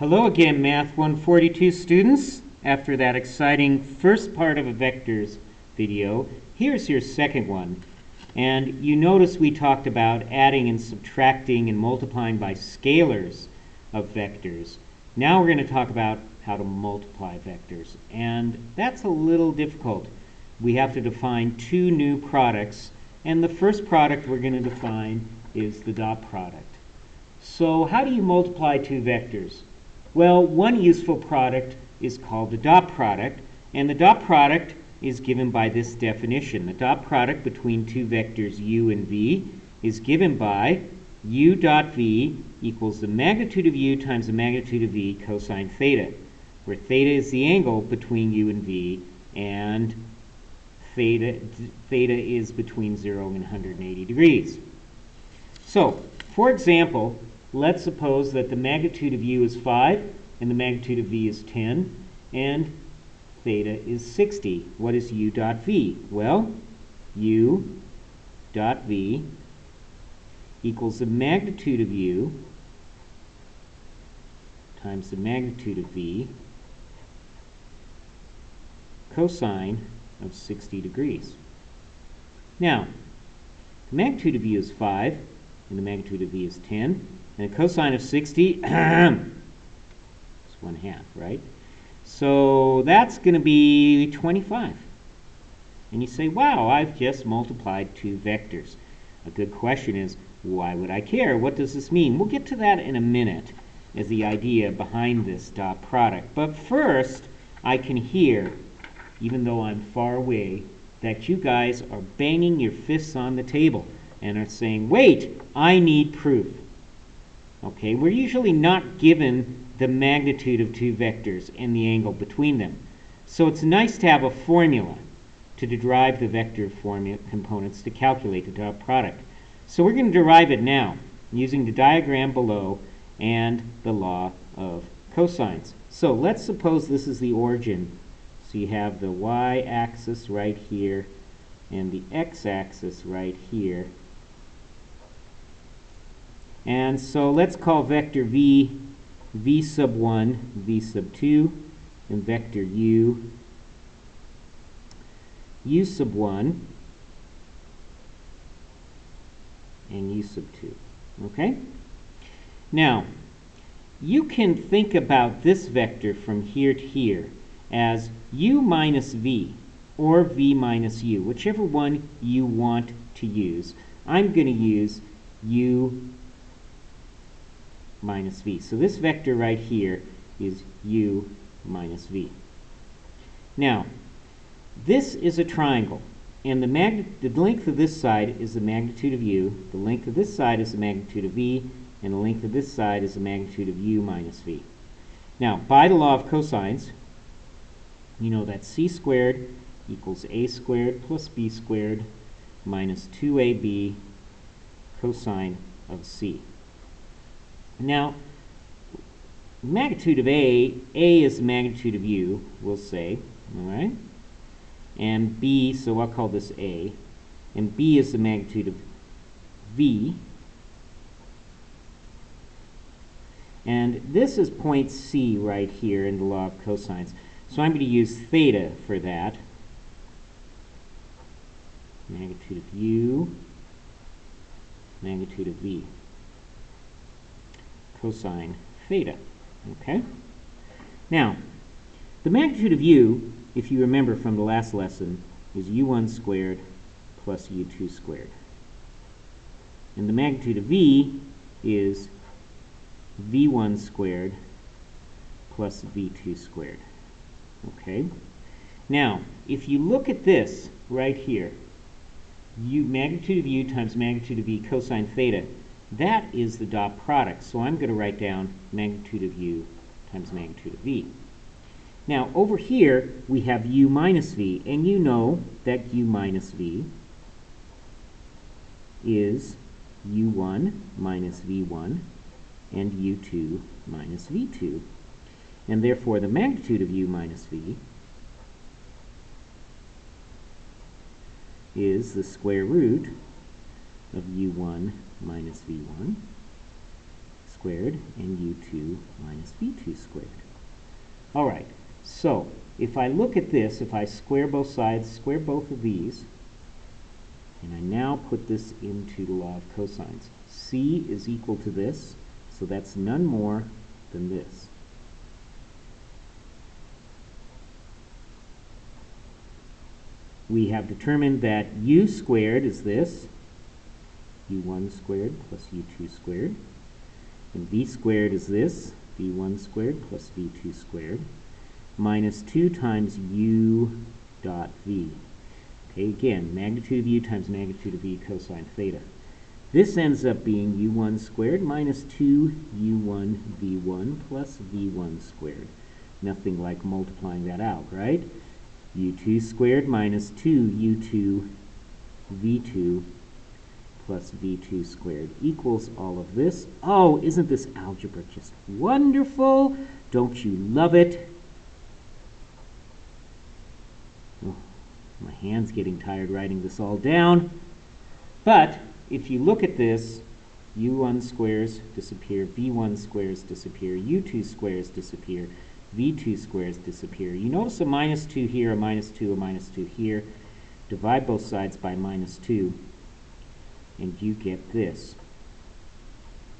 Hello again, Math 142 students. After that exciting first part of a vectors video, here's your second one. And you notice we talked about adding and subtracting and multiplying by scalars of vectors. Now we're going to talk about how to multiply vectors. And that's a little difficult. We have to define two new products. And the first product we're going to define is the dot product. So how do you multiply two vectors? Well, one useful product is called the dot product, and the dot product is given by this definition. The dot product between two vectors u and v is given by u dot v equals the magnitude of u times the magnitude of v cosine theta, where theta is the angle between u and v, and theta, theta is between 0 and 180 degrees. So, for example, let's suppose that the magnitude of u is 5 and the magnitude of v is 10 and theta is 60. What is u dot v? Well, u dot v equals the magnitude of u times the magnitude of v cosine of 60 degrees. Now, the magnitude of u is 5 and the magnitude of v is 10 and a cosine of 60 is 1 half, right? So that's going to be 25. And you say, wow, I've just multiplied two vectors. A good question is, why would I care? What does this mean? We'll get to that in a minute as the idea behind this dot product. But first, I can hear, even though I'm far away, that you guys are banging your fists on the table and are saying, wait, I need proof. Okay, we're usually not given the magnitude of two vectors and the angle between them. So it's nice to have a formula to derive the vector formula components to calculate the dot product. So we're going to derive it now using the diagram below and the law of cosines. So let's suppose this is the origin. So you have the y-axis right here and the x-axis right here. And so let's call vector v v sub 1, v sub 2, and vector u u sub 1 and u sub 2. Okay? Now, you can think about this vector from here to here as u minus v or v minus u, whichever one you want to use. I'm going to use u minus v. So this vector right here is u minus v. Now, this is a triangle, and the, the length of this side is the magnitude of u, the length of this side is the magnitude of v, and the length of this side is the magnitude of u minus v. Now, by the law of cosines, you know that c squared equals a squared plus b squared minus 2ab cosine of c. Now, magnitude of A, A is the magnitude of U, we'll say, all right? And B, so I'll call this A. And B is the magnitude of V. And this is point C right here in the law of cosines. So I'm going to use theta for that. Magnitude of U, magnitude of V cosine theta. Okay? Now, the magnitude of u, if you remember from the last lesson, is u1 squared plus u2 squared. And the magnitude of v is v1 squared plus v2 squared. Okay? Now, if you look at this right here, u magnitude of u times magnitude of v cosine theta, that is the dot product. So I'm going to write down magnitude of u times magnitude of v. Now, over here, we have u minus v, and you know that u minus v is u1 minus v1 and u2 minus v2. And therefore, the magnitude of u minus v is the square root of u1 minus v1 squared and u2 minus v2 squared. All right, so if I look at this, if I square both sides, square both of these, and I now put this into the law of cosines. C is equal to this, so that's none more than this. We have determined that u squared is this, u1 squared plus u2 squared. And v squared is this, v1 squared plus v2 squared, minus 2 times u dot v. Okay, again, magnitude of u times magnitude of v cosine theta. This ends up being u1 squared minus 2 u1 v1 plus v1 squared. Nothing like multiplying that out, right? u2 squared minus 2 u2 v2 plus v2 squared equals all of this. Oh, isn't this algebra just wonderful? Don't you love it? Oh, my hand's getting tired writing this all down. But if you look at this, u1 squares disappear, v1 squares disappear, u2 squares disappear, v2 squares disappear. You notice a minus 2 here, a minus 2, a minus 2 here. Divide both sides by minus 2 and you get this.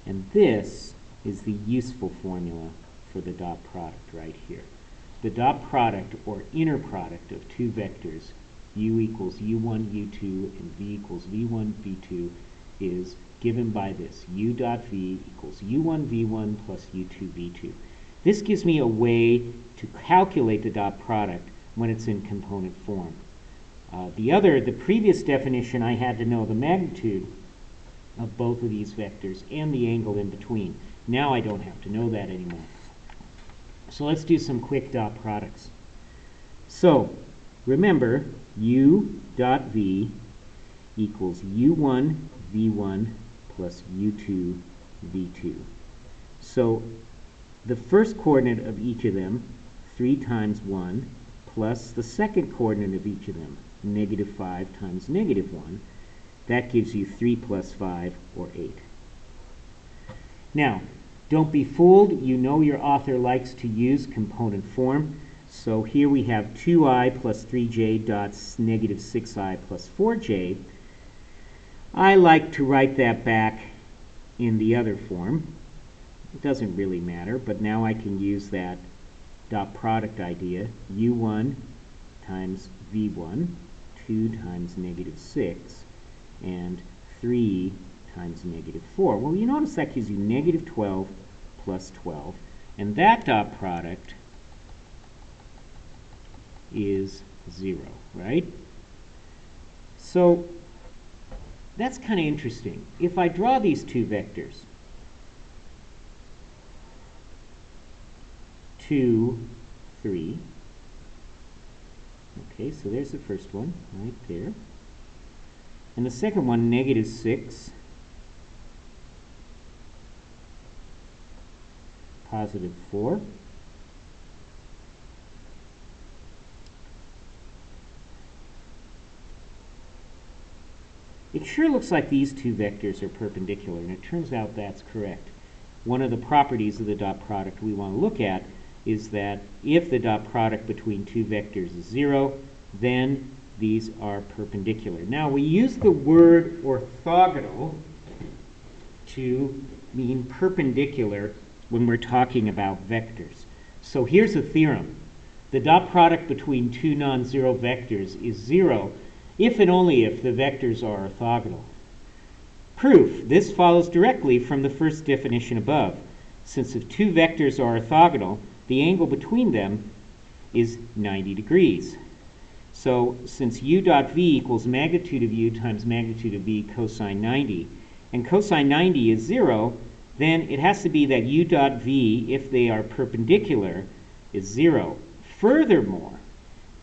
And this is the useful formula for the dot product right here. The dot product or inner product of two vectors, u equals u1, u2, and v equals v1, v2, is given by this. u dot v equals u1, v1 plus u2, v2. This gives me a way to calculate the dot product when it's in component form. Uh, the other, the previous definition, I had to know the magnitude of both of these vectors and the angle in between. Now I don't have to know that anymore. So let's do some quick dot products. So remember, u dot v equals u1 v1 plus u2 v2. So the first coordinate of each of them, 3 times 1, plus the second coordinate of each of them, negative 5 times negative 1. That gives you 3 plus 5, or 8. Now, don't be fooled. You know your author likes to use component form. So here we have 2i plus 3j dots negative 6i plus 4j. I like to write that back in the other form. It doesn't really matter, but now I can use that dot product idea, u1 times v1, 2 times negative 6, and 3 times negative 4. Well, you notice that gives you negative 12 plus 12, and that dot product is 0, right? So that's kind of interesting. If I draw these two vectors, 2, 3. Okay, so there's the first one right there. And the second one, negative 6, positive 4. It sure looks like these two vectors are perpendicular, and it turns out that's correct. One of the properties of the dot product we want to look at is that if the dot product between two vectors is 0, then these are perpendicular. Now, we use the word orthogonal to mean perpendicular when we're talking about vectors. So here's a theorem. The dot product between two non-zero vectors is 0 if and only if the vectors are orthogonal. Proof. This follows directly from the first definition above. Since if two vectors are orthogonal, the angle between them is 90 degrees. So since u dot v equals magnitude of u times magnitude of v cosine 90, and cosine 90 is 0, then it has to be that u dot v, if they are perpendicular, is 0. Furthermore,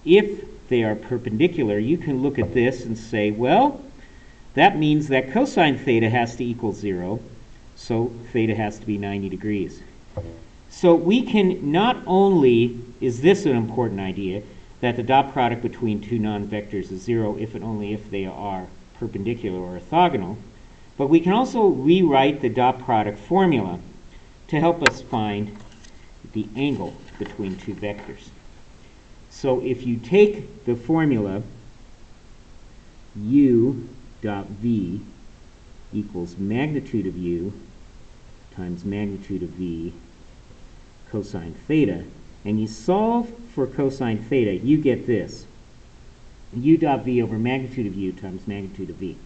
if they are perpendicular, you can look at this and say, well, that means that cosine theta has to equal 0, so theta has to be 90 degrees. So we can not only, is this an important idea, that the dot product between two non-vectors is zero if and only if they are perpendicular or orthogonal, but we can also rewrite the dot product formula to help us find the angle between two vectors. So if you take the formula u dot v equals magnitude of u times magnitude of v cosine theta, and you solve for cosine theta, you get this. u dot v over magnitude of u times magnitude of v.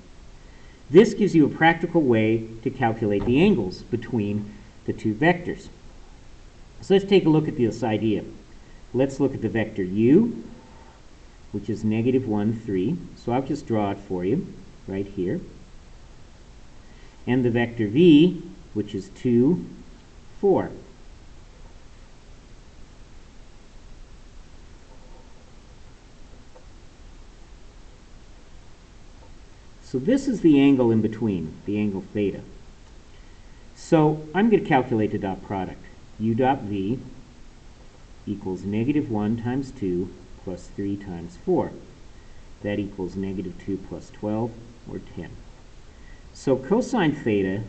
This gives you a practical way to calculate the angles between the two vectors. So let's take a look at this idea. Let's look at the vector u, which is negative 1, 3. So I'll just draw it for you right here. And the vector v, which is 2, 4. So this is the angle in between, the angle theta. So I'm going to calculate the dot product. u dot v equals negative 1 times 2 plus 3 times 4. That equals negative 2 plus 12, or 10. So cosine theta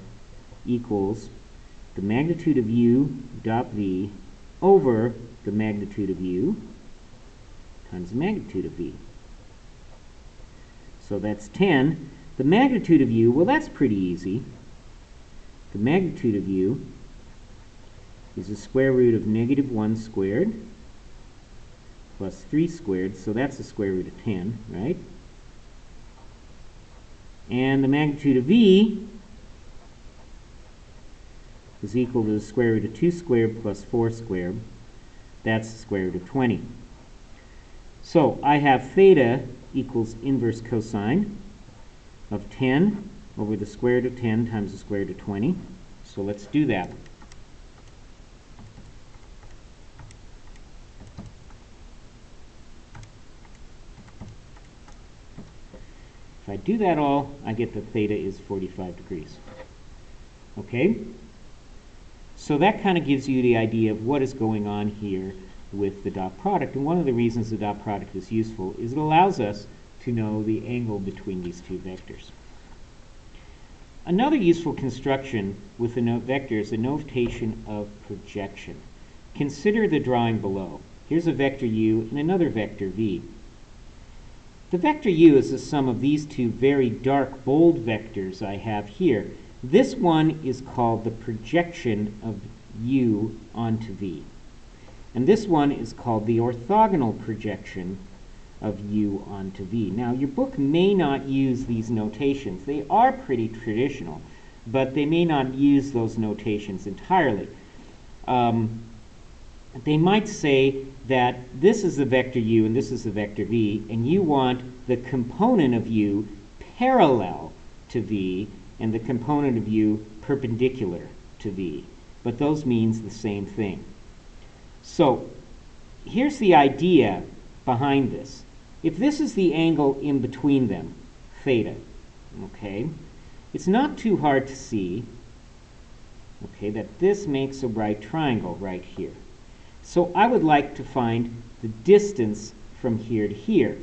equals the magnitude of u dot v over the magnitude of u times the magnitude of v. So that's 10. The magnitude of u, well, that's pretty easy. The magnitude of u is the square root of negative 1 squared plus 3 squared, so that's the square root of 10, right? And the magnitude of v is equal to the square root of 2 squared plus 4 squared. That's the square root of 20. So I have theta equals inverse cosine of 10 over the square root of 10 times the square root of 20. So let's do that. If I do that all, I get that theta is 45 degrees. Okay? So that kind of gives you the idea of what is going on here with the dot product. And one of the reasons the dot product is useful is it allows us to know the angle between these two vectors. Another useful construction with the note vector is the notation of projection. Consider the drawing below. Here's a vector u and another vector v. The vector u is the sum of these two very dark, bold vectors I have here. This one is called the projection of u onto v. And this one is called the orthogonal projection of u onto v. Now, your book may not use these notations. They are pretty traditional, but they may not use those notations entirely. Um, they might say that this is the vector u and this is the vector v, and you want the component of u parallel to v and the component of u perpendicular to v. But those means the same thing. So here's the idea behind this. If this is the angle in between them, theta, okay, it's not too hard to see, okay, that this makes a right triangle right here. So I would like to find the distance from here to here.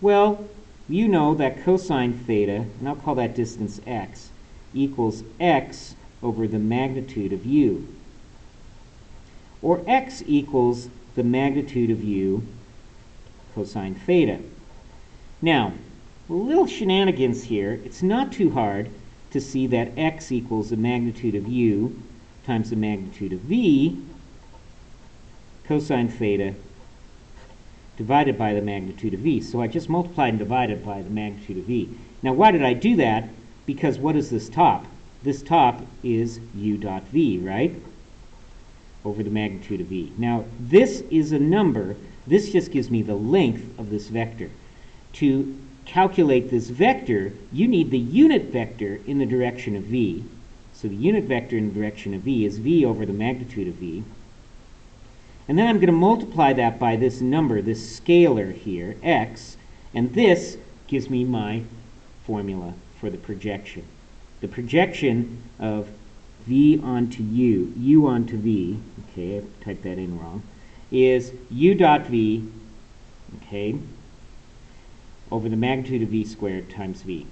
Well, you know that cosine theta, and I'll call that distance x, equals x over the magnitude of u. Or x equals the magnitude of u cosine theta. Now, a little shenanigans here. It's not too hard to see that x equals the magnitude of u times the magnitude of v cosine theta divided by the magnitude of v. So I just multiplied and divided by the magnitude of v. Now why did I do that? Because what is this top? This top is u dot v, right? Over the magnitude of v. Now this is a number this just gives me the length of this vector. To calculate this vector, you need the unit vector in the direction of v. So the unit vector in the direction of v is v over the magnitude of v. And then I'm going to multiply that by this number, this scalar here, x, and this gives me my formula for the projection. The projection of v onto u, u onto v, okay, I typed that in wrong, is u dot v, okay, over the magnitude of v squared times v.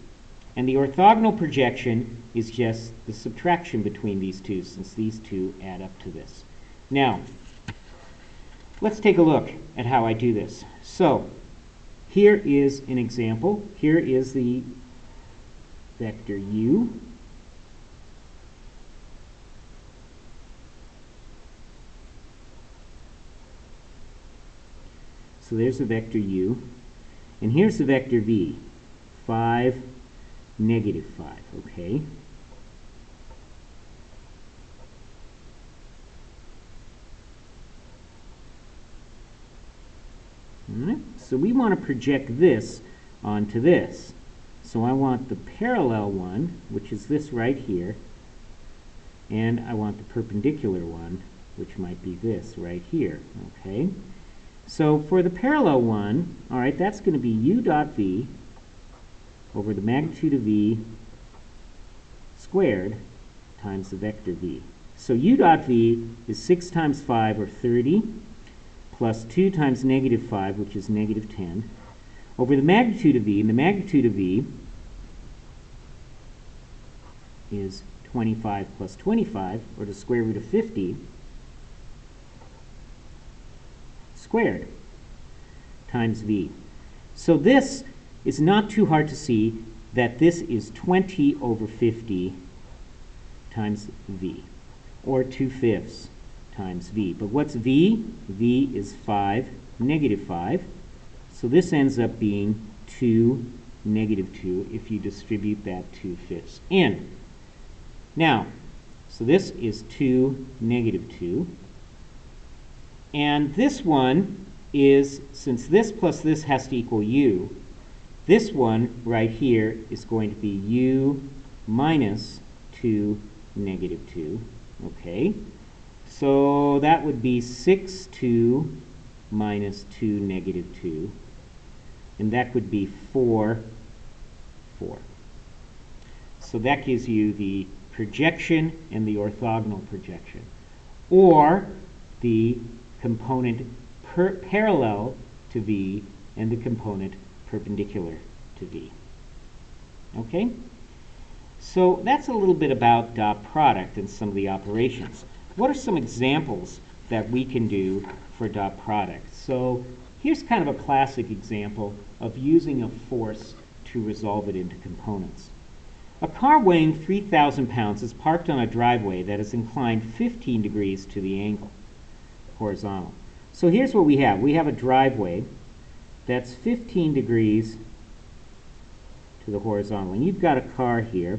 And the orthogonal projection is just the subtraction between these two, since these two add up to this. Now, let's take a look at how I do this. So, here is an example. Here is the vector u. So there's the vector u. And here's the vector v. 5, negative 5, okay? So we want to project this onto this. So I want the parallel one, which is this right here, and I want the perpendicular one, which might be this right here, okay? So for the parallel one, all right, that's going to be u dot v over the magnitude of v squared times the vector v. So u dot v is 6 times 5, or 30, plus 2 times negative 5, which is negative 10, over the magnitude of v, and the magnitude of v is 25 plus 25, or the square root of 50, squared times v. So this is not too hard to see that this is 20 over 50 times v, or 2 fifths times v. But what's v? v is 5, negative 5. So this ends up being 2, negative 2, if you distribute that 2 fifths in. Now, so this is 2, negative 2. And this one is, since this plus this has to equal u, this one right here is going to be u minus 2, negative 2. Okay? So that would be 6, 2 minus 2, negative 2. And that would be 4, 4. So that gives you the projection and the orthogonal projection. Or the component parallel to V and the component perpendicular to V. Okay? So that's a little bit about dot product and some of the operations. What are some examples that we can do for dot product? So here's kind of a classic example of using a force to resolve it into components. A car weighing 3,000 pounds is parked on a driveway that is inclined 15 degrees to the angle, horizontal. So here's what we have. We have a driveway that's 15 degrees to the horizontal. And you've got a car here.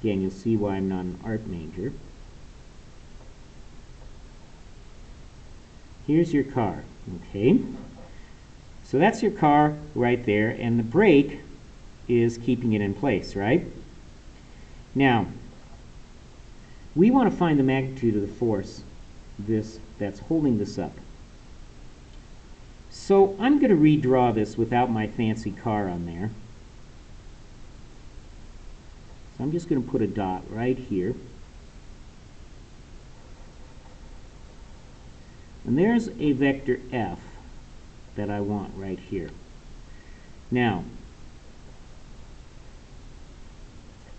Again, you'll see why I'm not an art major. Here's your car, okay? So that's your car right there, and the brake is keeping it in place, right? Now, we want to find the magnitude of the force this that's holding this up. So I'm going to redraw this without my fancy car on there. So I'm just going to put a dot right here. And there's a vector f that I want right here. Now,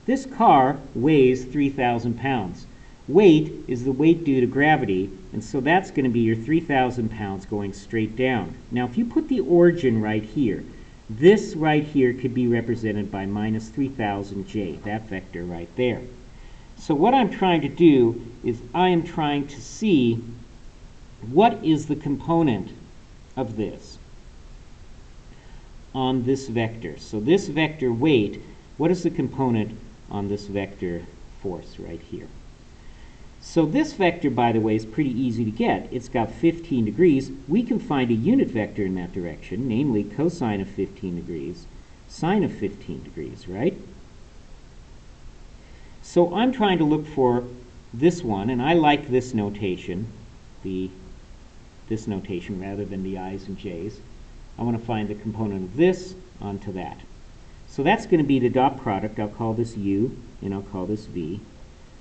this car weighs 3,000 pounds. Weight is the weight due to gravity, and so that's going to be your 3,000 pounds going straight down. Now, if you put the origin right here, this right here could be represented by minus 3,000j, that vector right there. So what I'm trying to do is I am trying to see what is the component of this on this vector. So this vector weight, what is the component on this vector force right here? So this vector, by the way, is pretty easy to get. It's got 15 degrees. We can find a unit vector in that direction, namely cosine of 15 degrees, sine of 15 degrees, right? So I'm trying to look for this one, and I like this notation, the this notation rather than the i's and j's. I want to find the component of this onto that. So that's going to be the dot product. I'll call this u, and I'll call this v.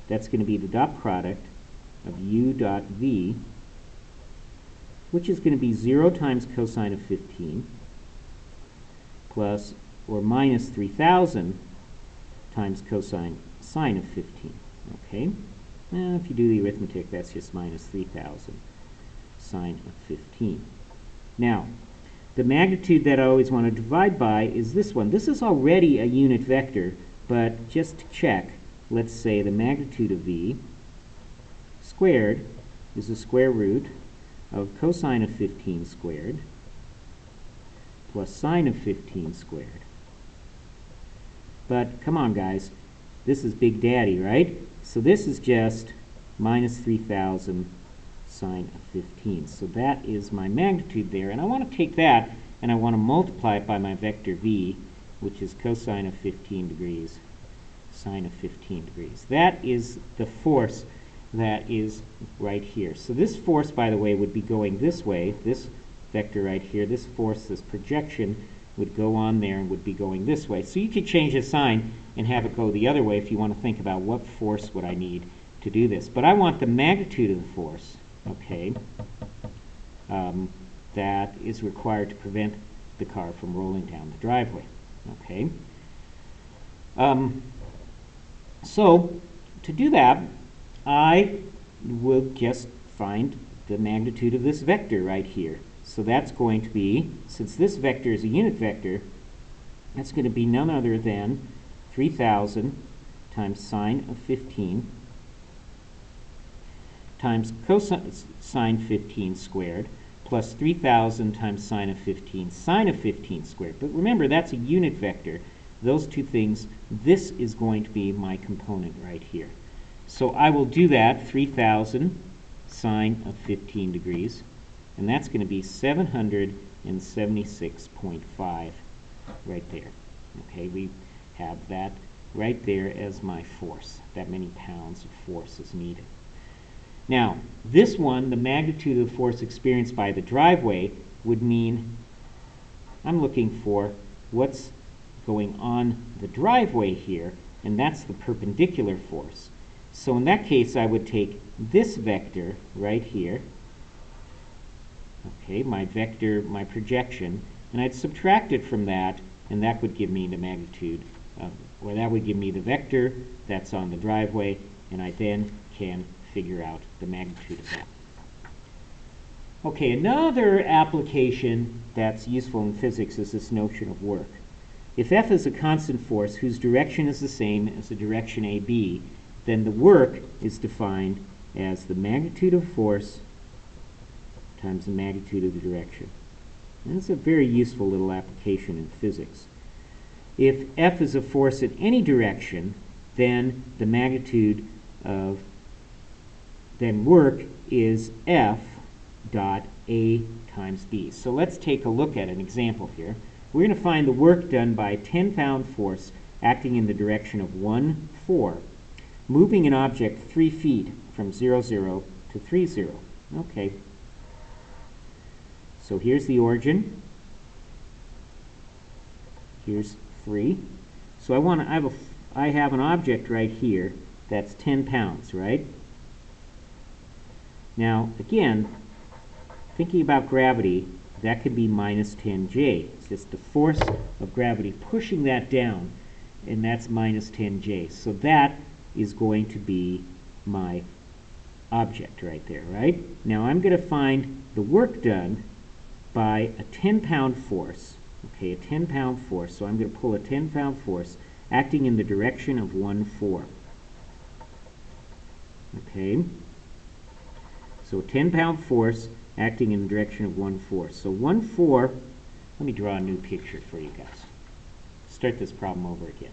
That's going to be the dot product of u dot v, which is going to be 0 times cosine of 15 plus or minus 3,000 times cosine sine of 15. Okay? Now, if you do the arithmetic, that's just minus 3,000 sine of 15. Now, the magnitude that I always want to divide by is this one. This is already a unit vector, but just to check, let's say the magnitude of v squared is the square root of cosine of 15 squared plus sine of 15 squared. But come on, guys. This is Big Daddy, right? So this is just minus 3,000 sine of 15. So that is my magnitude there. And I want to take that and I want to multiply it by my vector v, which is cosine of 15 degrees, sine of 15 degrees. That is the force that is right here. So this force, by the way, would be going this way, this vector right here, this force, this projection, would go on there and would be going this way. So you could change the sign and have it go the other way if you want to think about what force would I need to do this. But I want the magnitude of the force, okay, um, that is required to prevent the car from rolling down the driveway, okay. Um, so to do that, I will just find the magnitude of this vector right here. So that's going to be, since this vector is a unit vector, that's going to be none other than 3,000 times sine of 15 times cosine 15 squared plus 3,000 times sine of 15 sine of 15 squared. But remember, that's a unit vector. Those two things, this is going to be my component right here. So I will do that, 3,000 sine of 15 degrees, and that's going to be 776.5 right there. Okay, we have that right there as my force. That many pounds of force is needed. Now, this one, the magnitude of the force experienced by the driveway, would mean I'm looking for what's going on the driveway here, and that's the perpendicular force. So in that case, I would take this vector right here, okay, my vector, my projection, and I'd subtract it from that, and that would give me the magnitude, of, or that would give me the vector that's on the driveway, and I then can figure out the magnitude of that. Okay, another application that's useful in physics is this notion of work. If F is a constant force whose direction is the same as the direction AB, then the work is defined as the magnitude of force times the magnitude of the direction. And that's a very useful little application in physics. If F is a force in any direction, then the magnitude of then work is F dot A times B. So let's take a look at an example here. We're going to find the work done by a 10-pound force acting in the direction of 1, 4, moving an object 3 feet from 0, 0 to 3, 0. Okay. So here's the origin. Here's 3. So I want to, I have a, I have an object right here that's 10 pounds, right? Now, again, thinking about gravity, that could be minus 10J. It's just the force of gravity pushing that down, and that's minus 10J. So that is going to be my object right there, right? Now I'm going to find the work done by a 10-pound force, okay, a 10-pound force. So I'm going to pull a 10-pound force acting in the direction of 1, 4. Okay? So a 10-pound force acting in the direction of 1, 4. So 1, 4, let me draw a new picture for you guys. Start this problem over again.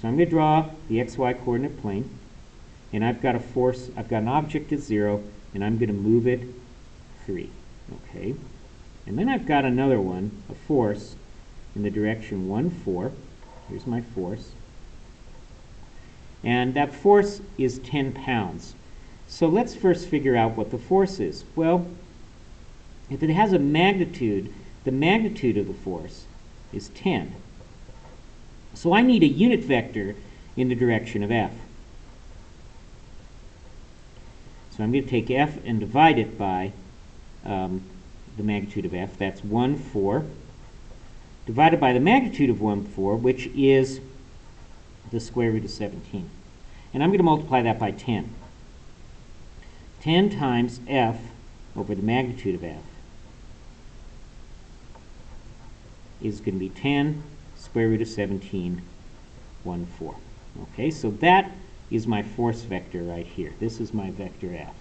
So I'm going to draw the xy coordinate plane, and I've got a force, I've got an object at 0, and I'm going to move it 3. Okay? And then I've got another one, a force, in the direction 1, 4. Here's my force. And that force is 10 pounds. So let's first figure out what the force is. Well, if it has a magnitude, the magnitude of the force is 10. So I need a unit vector in the direction of f. So I'm going to take f and divide it by um, the magnitude of f. That's 1, 4 divided by the magnitude of 1 4, which is the square root of 17. And I'm going to multiply that by 10. 10 times f over the magnitude of f is going to be 10 square root of 17, 1 4. Okay, so that is my force vector right here. This is my vector f.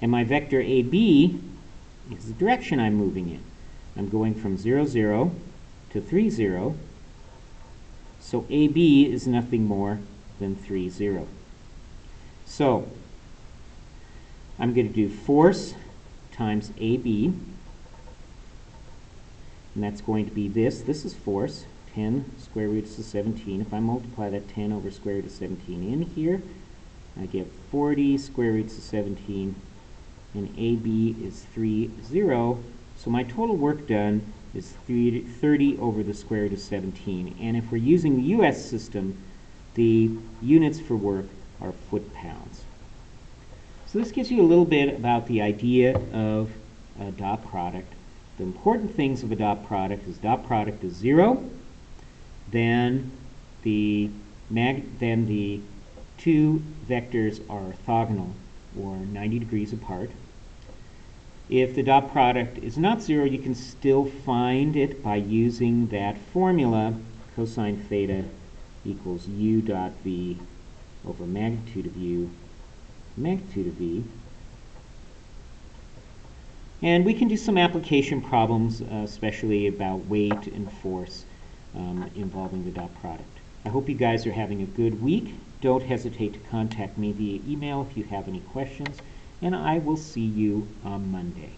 And my vector AB is the direction I'm moving in. I'm going from 0, 0 to 3, 0. So AB is nothing more than 3, 0. So I'm going to do force times AB, and that's going to be this. This is force, 10 square roots of 17. If I multiply that 10 over square root of 17 in here, I get 40 square roots of 17, and AB is 3, 0. So my total work done is 30 over the square root of 17. And if we're using the US system, the units for work are foot-pounds. So this gives you a little bit about the idea of a dot product. The important things of a dot product is dot product is 0, then the, mag then the two vectors are orthogonal or 90 degrees apart. If the dot product is not zero, you can still find it by using that formula, cosine theta equals u dot v over magnitude of u, magnitude of v. And we can do some application problems, uh, especially about weight and force um, involving the dot product. I hope you guys are having a good week. Don't hesitate to contact me via email if you have any questions, and I will see you on Monday.